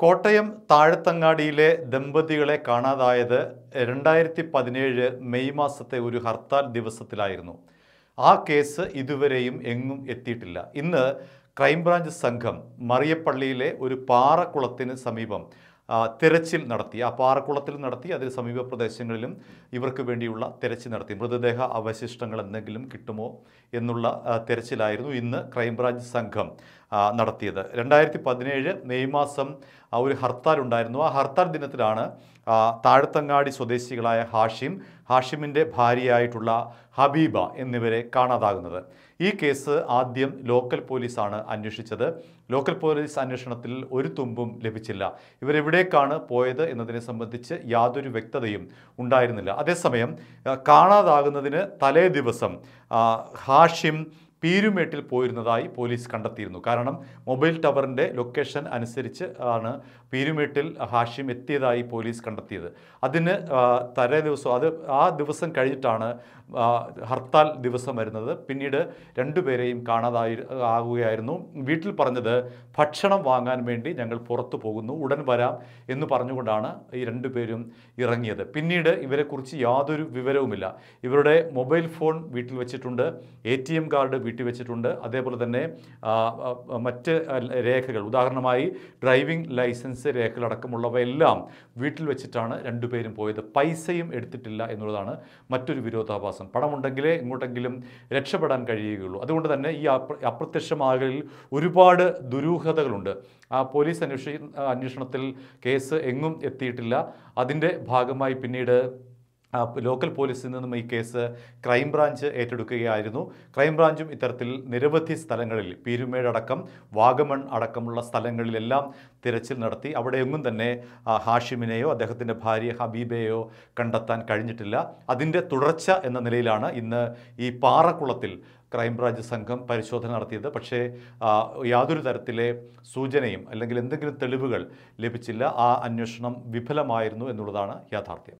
കോട്ടയം താഴത്തങ്ങാടിയിലെ ദമ്പതികളെ കാണാതായത് രണ്ടായിരത്തി പതിനേഴ് മെയ് മാസത്തെ ഒരു ഹർത്താൽ ദിവസത്തിലായിരുന്നു. ആ കേസ് ഇതുവരെയും എങ്ങും എത്തിയിട്ടില്ല. ഇന്ന് ക്രൈംബ്രാഞ്ച് സംഘം മറിയപ്പള്ളിയിലെ ഒരു പാറക്കുളത്തിന് സമീപം തിരച്ചിൽ നടത്തി. ആ പാറക്കുളത്തിൽ നടത്തി അതിന് സമീപ പ്രദേശങ്ങളിലും ഇവർക്ക് വേണ്ടിയുള്ള തിരച്ചിൽ നടത്തി. മൃതദേഹ അവശിഷ്ടങ്ങൾ എന്തെങ്കിലും കിട്ടുമോ എന്നുള്ള തിരച്ചിലായിരുന്നു ഇന്ന് ക്രൈംബ്രാഞ്ച് സംഘം. നടത്തിയത്. രണ്ടായിരത്തി പതിനേഴ് മെയ് മാസം ഒരു ഹർത്താൽ ഉണ്ടായിരുന്നു ആ ഹർത്താൽ ദിനത്തിലാണ് താഴ്ത്തങ്ങാടി സ്വദേശികളായ ഹാഷിം ഹാഷിമിന്റെ ഭാര്യയായിട്ടുള്ള ഹബീബ എന്നിവരെ കാണാതാകുന്നത്. ഈ കേസ് ആദ്യം ലോക്കൽ പോലീസാണ് അന്വേഷിച്ചത്. ലോക്കൽ പോലീസ് അന്വേഷണത്തിൽ ഒരു തുമ്പും ലഭിച്ചില്ല. ഇവരെവിടേക്കാണ് പോയത് എന്നതിനെ സംബന്ധിച്ച് യാതൊരു വ്യക്തതയും ഉണ്ടായിരുന്നില്ല. അതേസമയം കാണാതാകുന്നതിന് തലേ ദിവസം ഹാഷിം പീരുമേട്ടിൽ പോയിരുന്നതായി പോലീസ് കണ്ടെത്തിയിരുന്നു. കാരണം മൊബൈൽ ടവറിന്റെ ലൊക്കേഷൻ അനുസരിച്ച് ആണ് പീരുമേട്ടിൽ ഹാഷിം എത്തിയതായി പോലീസ് കണ്ടെത്തിയത്. അതിന് തലേ ദിവസം അത് ആ ദിവസം കഴിഞ്ഞിട്ടാണ് ഹർത്താൽ ദിവസം വരുന്നത്. പിന്നീട് രണ്ടുപേരെയും കാണാതായി ആകുകയായിരുന്നു. വീട്ടിൽ പറഞ്ഞത് ഭക്ഷണം വാങ്ങാൻ വേണ്ടി ഞങ്ങൾ പുറത്തു പോകുന്നു ഉടൻ വരാം എന്ന് പറഞ്ഞുകൊണ്ടാണ് ഈ രണ്ടുപേരും ഇറങ്ങിയത്. പിന്നീട് ഇവരെക്കുറിച്ച് യാതൊരു വിവരവുമില്ല. ഇവരുടെ മൊബൈൽ ഫോൺ വീട്ടിൽ വെച്ചിട്ടുണ്ട്. എം കാർഡ് വീട്ടിൽ വെച്ചിട്ടുണ്ട്. അതേപോലെ തന്നെ മറ്റ് രേഖകൾ ഉദാഹരണമായി ഡ്രൈവിംഗ് ലൈസൻസ് രേഖകളടക്കമുള്ളവയെല്ലാം വീട്ടിൽ വെച്ചിട്ടാണ് രണ്ടുപേരും പോയത്. പൈസയും എടുത്തിട്ടില്ല എന്നുള്ളതാണ് മറ്റൊരു വിരോധാഭാസം. പണമുണ്ടെങ്കിലേ ഇങ്ങോട്ടെങ്കിലും രക്ഷപ്പെടാൻ കഴിയുകയുള്ളൂ. അതുകൊണ്ട് തന്നെ ഈ അപ്ര അപ്രത്യക്ഷമാകലിൽ ഒരുപാട് ദുരൂഹതകളുണ്ട്. ആ പോലീസ് അന്വേഷ അന്വേഷണത്തിൽ കേസ് എങ്ങും എത്തിയിട്ടില്ല. അതിന്റെ ഭാഗമായി പിന്നീട് ലോക്കൽ പോലീസിൽ നിന്നും ഈ കേസ് ക്രൈംബ്രാഞ്ച് ഏറ്റെടുക്കുകയായിരുന്നു. ക്രൈംബ്രാഞ്ചും ഇത്തരത്തിൽ നിരവധി സ്ഥലങ്ങളിൽ പീരുമേട് അടക്കം വാഗമൺ അടക്കമുള്ള സ്ഥലങ്ങളിലെല്ലാം തിരച്ചിൽ നടത്തി. അവിടെയൊന്നും തന്നെ ഹാഷിമിനെയോ അദ്ദേഹത്തിന്റെ ഭാര്യ ഹബീബയെയോ കണ്ടെത്താൻ കഴിഞ്ഞിട്ടില്ല. അതിന്റെ തുടർച്ച എന്ന നിലയിലാണ് ഇന്ന് ഈ പാറക്കുളത്തിൽ ക്രൈംബ്രാഞ്ച് സംഘം പരിശോധന നടത്തിയത്. പക്ഷേ യാതൊരു തരത്തിലെ സൂചനയും അല്ലെങ്കിൽ എന്തെങ്കിലും തെളിവുകൾ ലഭിച്ചില്ല. ആ അന്വേഷണം വിഫലമായിരുന്നു എന്നുള്ളതാണ് യാഥാർത്ഥ്യം.